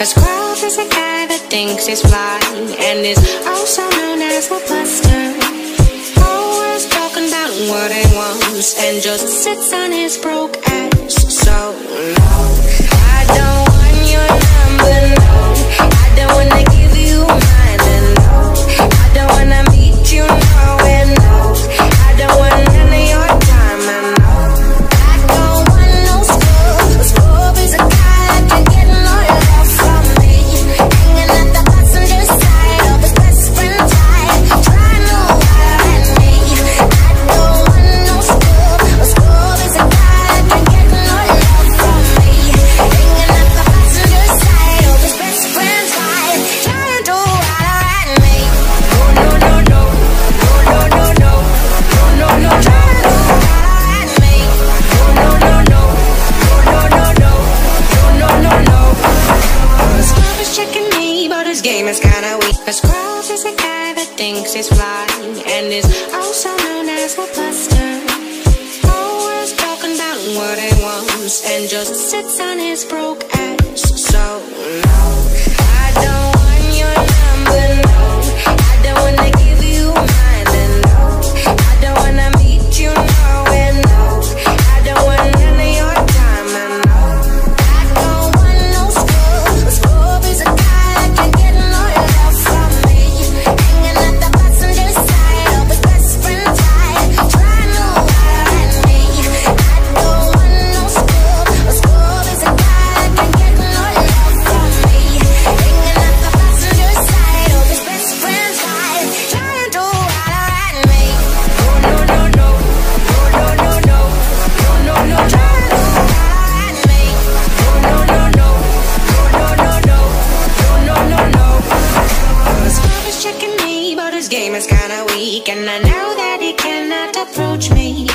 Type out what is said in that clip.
As Crouch is a guy that thinks he's fly and is also known as a buster. Always talking about what he wants and just sits on his broke ass. So. this game is kinda weak. Cause Cross is a guy that thinks he's fly And is also known as a buster. Always talking about what he wants And just sits on his broke ass So low is kinda weak And I know that he cannot approach me.